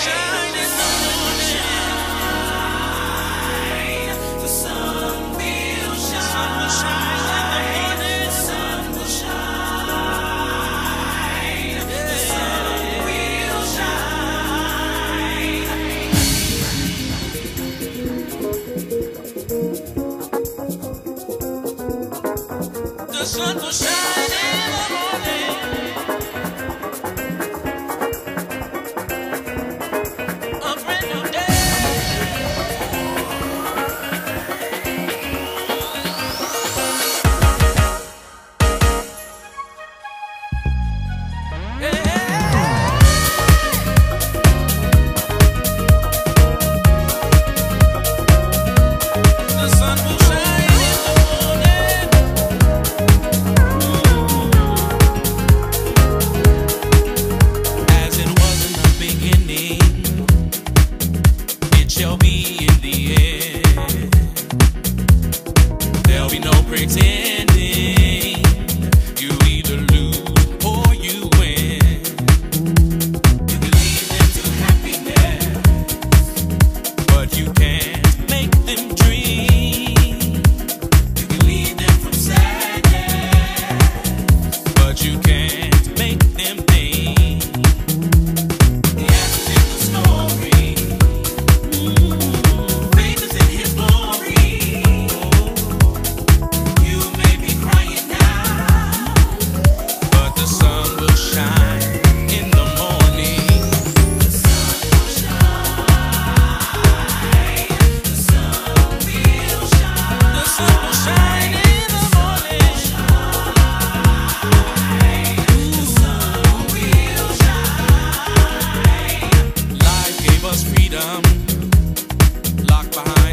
shame. freedom locked behind.